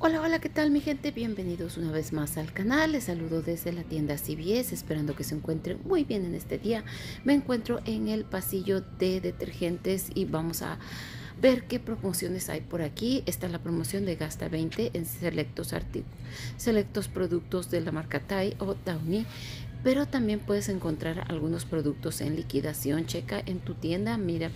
Hola, hola, ¿qué tal mi gente? Bienvenidos una vez más al canal. Les saludo desde la tienda CBS, esperando que se encuentren muy bien en este día. Me encuentro en el pasillo de detergentes y vamos a ver qué promociones hay por aquí. Está la promoción de Gasta 20 en selectos, selectos productos de la marca Tai o Downy pero también puedes encontrar algunos productos en liquidación. Checa en tu tienda, mira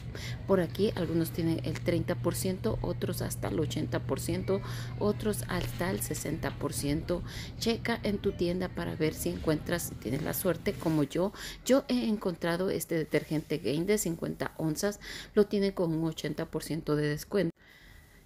por aquí, algunos tienen el 30%, otros hasta el 80%, otros hasta el 60%. Checa en tu tienda para ver si encuentras, si tienes la suerte como yo. Yo he encontrado este detergente Gain de 50 onzas, lo tiene con un 80% de descuento.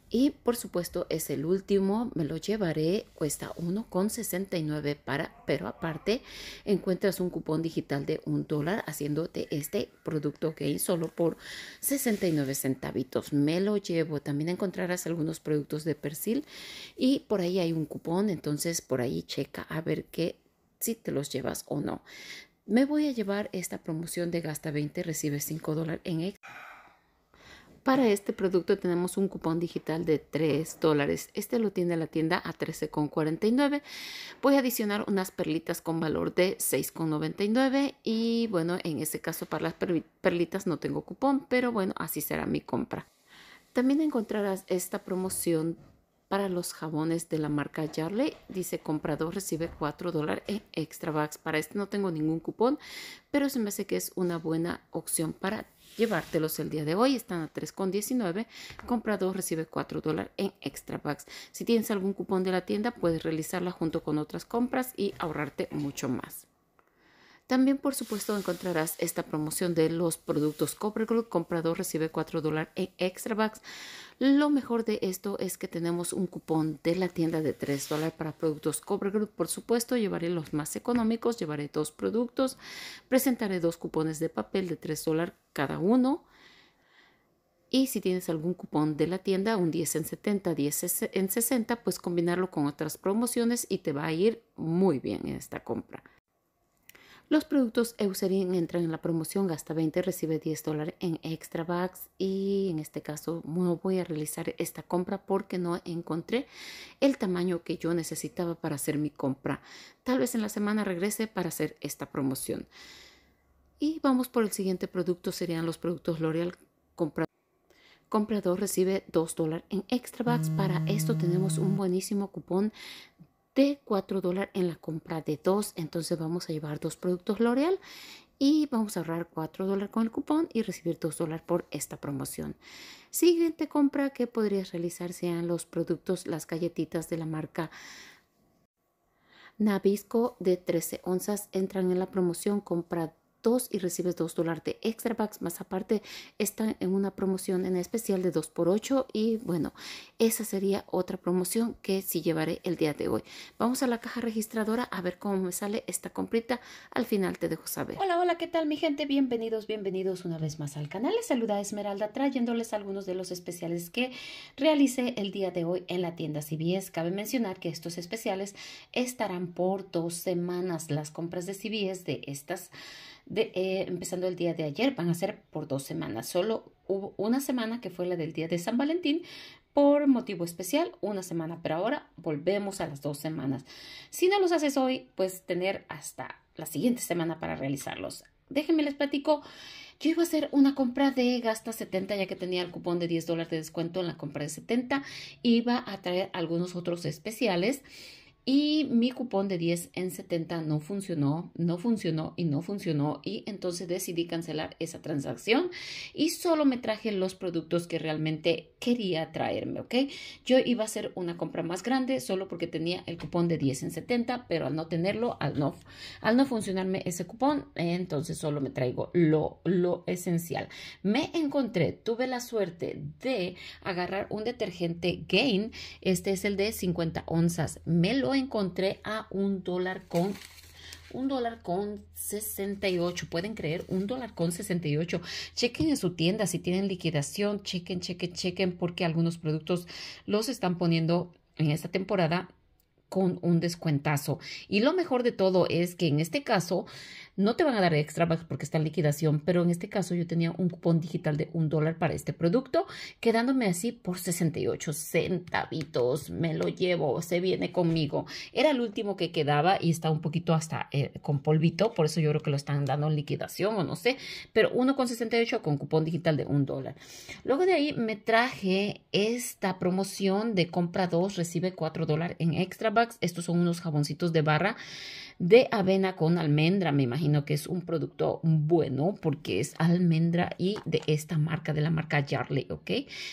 Y por supuesto es el último, me lo llevaré, cuesta 1,69 para, pero aparte encuentras un cupón digital de un dólar haciéndote este producto que solo por 69 centavitos. Me lo llevo, también encontrarás algunos productos de Persil y por ahí hay un cupón, entonces por ahí checa a ver si te los llevas o no. Me voy a llevar esta promoción de gasta 20, recibe 5 dólares en extra. Para este producto tenemos un cupón digital de 3 dólares. Este lo tiene la tienda a 13,49. Voy a adicionar unas perlitas con valor de 6,99 y bueno, en ese caso para las perlitas no tengo cupón, pero bueno, así será mi compra. También encontrarás esta promoción para los jabones de la marca Yarley. Dice comprador recibe 4 dólares en extra bucks. Para este no tengo ningún cupón, pero se me hace que es una buena opción para llevártelos el día de hoy. Están a 3,19. Comprador recibe 4 dólares en extra bucks. Si tienes algún cupón de la tienda, puedes realizarla junto con otras compras y ahorrarte mucho más. También, por supuesto, encontrarás esta promoción de los productos Covergroup. Comprador recibe 4 dólares en extra bucks. Lo mejor de esto es que tenemos un cupón de la tienda de 3 dólares para productos Covergroup. Por supuesto, llevaré los más económicos. Llevaré dos productos. Presentaré dos cupones de papel de 3 dólares cada uno. Y si tienes algún cupón de la tienda, un 10 en 70, 10 en 60, pues combinarlo con otras promociones y te va a ir muy bien en esta compra. Los productos Eucerin entran en la promoción Gasta 20, recibe 10 dólares en extra bags y en este caso no voy a realizar esta compra porque no encontré el tamaño que yo necesitaba para hacer mi compra. Tal vez en la semana regrese para hacer esta promoción. Y vamos por el siguiente producto, serían los productos L'Oreal comprador. Recibe 2 dólares en extra bags. Para esto tenemos un buenísimo cupón de 4 dólares en la compra de dos. Entonces vamos a llevar dos productos L'Oreal y vamos a ahorrar 4 dólares con el cupón y recibir 2 dólares por esta promoción. Siguiente compra que podrías realizar sean los productos, las galletitas de la marca Nabisco de 13 onzas entran en la promoción compra y recibes 2 dólares de extra bucks más aparte están en una promoción en especial de 2 por 8 y bueno esa sería otra promoción que sí llevaré el día de hoy. Vamos a la caja registradora a ver cómo me sale esta comprita. Al final te dejo saber. Hola hola qué tal mi gente bienvenidos bienvenidos una vez más al canal. Les saluda Esmeralda trayéndoles algunos de los especiales que realicé el día de hoy en la tienda. CBS cabe mencionar que estos especiales estarán por dos semanas las compras de CBS de estas de, eh, empezando el día de ayer, van a ser por dos semanas. Solo hubo una semana que fue la del día de San Valentín por motivo especial, una semana, pero ahora volvemos a las dos semanas. Si no los haces hoy, pues tener hasta la siguiente semana para realizarlos. Déjenme les platico. Yo iba a hacer una compra de gasta 70 ya que tenía el cupón de 10 dólares de descuento en la compra de 70. Iba a traer algunos otros especiales y mi cupón de 10 en 70 no funcionó, no funcionó y no funcionó y entonces decidí cancelar esa transacción y solo me traje los productos que realmente quería traerme, ¿ok? Yo iba a hacer una compra más grande solo porque tenía el cupón de 10 en 70, pero al no tenerlo, al no, al no funcionarme ese cupón, entonces solo me traigo lo, lo esencial. Me encontré, tuve la suerte de agarrar un detergente Gain, este es el de 50 onzas, me lo encontré a un dólar con un dólar con 68. Pueden creer, un dólar con 68. Chequen en su tienda si tienen liquidación. Chequen, chequen, chequen, porque algunos productos los están poniendo en esta temporada con un descuentazo. Y lo mejor de todo es que en este caso no te van a dar extra porque está en liquidación, pero en este caso yo tenía un cupón digital de un dólar para este producto, quedándome así por 68 centavitos. Me lo llevo, se viene conmigo. Era el último que quedaba y está un poquito hasta eh, con polvito, por eso yo creo que lo están dando en liquidación o no sé, pero uno con 68 con cupón digital de un dólar. Luego de ahí me traje esta promoción de compra 2, recibe 4 dólares en extra bucks. Estos son unos jaboncitos de barra de avena con almendra. Me imagino que es un producto bueno porque es almendra y de esta marca, de la marca Yarley, ¿ok?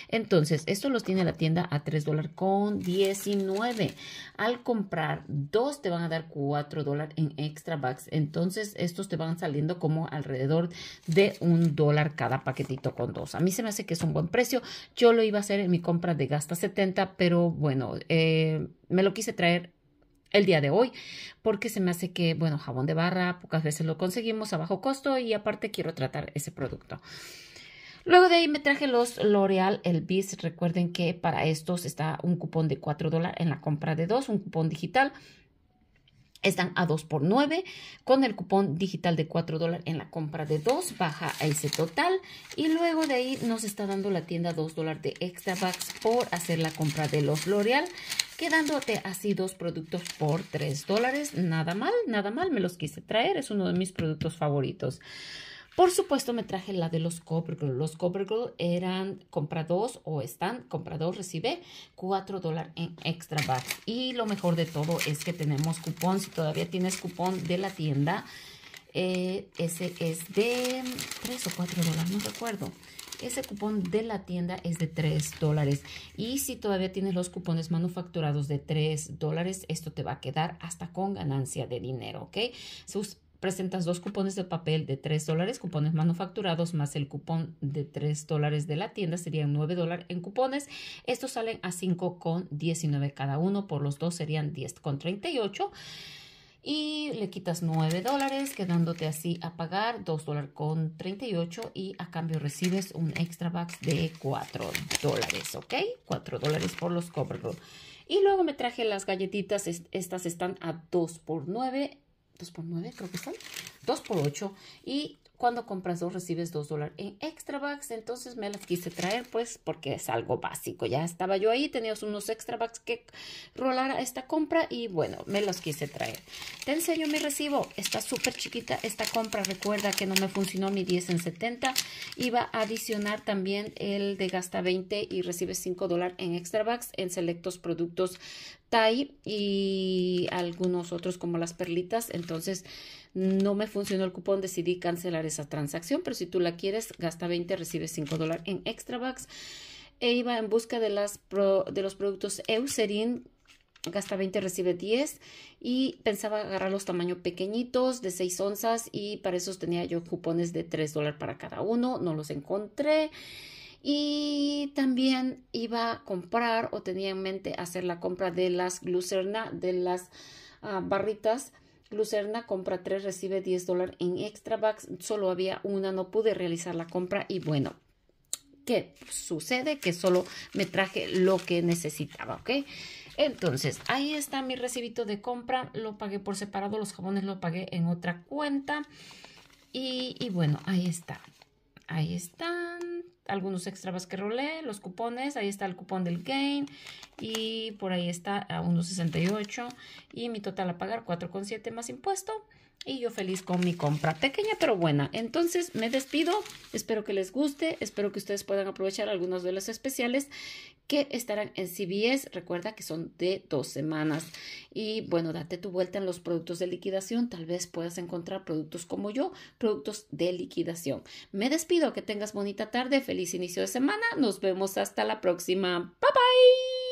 Entonces, esto los tiene la tienda a 3 dólares con 19. Al comprar dos te van a dar 4 dólares en extra bucks. Entonces, estos te van saliendo como alrededor de un dólar cada paquetito con dos. A mí se me hace que es un buen precio. Yo lo iba a hacer en mi compra de gasta 70, pero bueno, eh, me lo quise traer el día de hoy, porque se me hace que, bueno, jabón de barra, pocas veces lo conseguimos a bajo costo y aparte quiero tratar ese producto. Luego de ahí me traje los L'Oreal El Bis. Recuerden que para estos está un cupón de 4 dólares en la compra de dos, un cupón digital. Están a 2 por 9 con el cupón digital de 4 dólares en la compra de 2. Baja ese total. Y luego de ahí nos está dando la tienda 2 dólares de extra bucks por hacer la compra de los L'Oreal quedándote así dos productos por 3 dólares. Nada mal, nada mal, me los quise traer, es uno de mis productos favoritos. Por supuesto me traje la de los CoverGirl. Los CoverGirl eran compra dos o están compra dos, recibe 4 dólares en extra back. Y lo mejor de todo es que tenemos cupón. Si todavía tienes cupón de la tienda, ese es de 3 o 4 dólares, no recuerdo ese cupón de la tienda es de 3 dólares. Y si todavía tienes los cupones manufacturados de 3 dólares, esto te va a quedar hasta con ganancia de dinero, ¿ok? Sus presentas dos cupones de papel de 3 dólares, cupones manufacturados más el cupón de 3 dólares de la tienda serían 9 dólares en cupones. Estos salen a 5,19 cada uno, por los dos serían 10,38 y le quitas 9 dólares, quedándote así a pagar 2 dólares con 38 y a cambio recibes un extra box de 4 dólares, ¿ok? 4 dólares por los CoverGirl. Y luego me traje las galletitas, estas están a 2 por 9, 2 por 9 creo que están, 2 por 8 y cuando compras dos recibes dos dólares en extra bucks. Entonces me las quise traer pues porque es algo básico. Ya estaba yo ahí, tenías unos extra bucks que rolar esta compra y bueno, me los quise traer. Te enseño mi recibo. Está súper chiquita esta compra. Recuerda que no me funcionó mi 10 en 70. Iba a adicionar también el de gasta 20 y recibes 5 dólares en extra bucks en selectos productos Y algunos otros como las perlitas. Entonces no me funcionó el cupón, decidí cancelar esa transacción, pero si tú la quieres, gasta 20, recibes 5 dólares en extra bucks. E iba en busca de, las de los productos Eucerin, gasta 20, recibe 10 y pensaba agarrar los tamaños pequeñitos de 6 onzas y para esos tenía yo cupones de 3 dólares para cada uno, no los encontré. Y también iba a comprar o tenía en mente hacer la compra de las glucerna, de las ah, barritas Lucerna compra 3, recibe 10 dólares en extra bucks. Solo había una, no pude realizar la compra y bueno, ¿qué sucede? Que solo me traje lo que necesitaba, ¿ok? Entonces, ahí está mi recibito de compra. Lo pagué por separado, los jabones lo pagué en otra cuenta. Y, y bueno, ahí está. Ahí están algunos extras que rolé, los cupones, ahí está el cupón del gain y por ahí está a 1.68 y mi total a pagar 4.7 más impuesto y yo feliz con mi compra pequeña pero buena. Entonces me despido, espero que les guste, espero que ustedes puedan aprovechar algunos de los especiales que estarán en CBS. Recuerda que son de dos semanas. Y bueno, date tu vuelta en los productos de liquidación. Tal vez puedas encontrar productos como yo, productos de liquidación. Me despido, que tengas bonita tarde, feliz inicio de semana. Nos vemos hasta la próxima. Bye bye.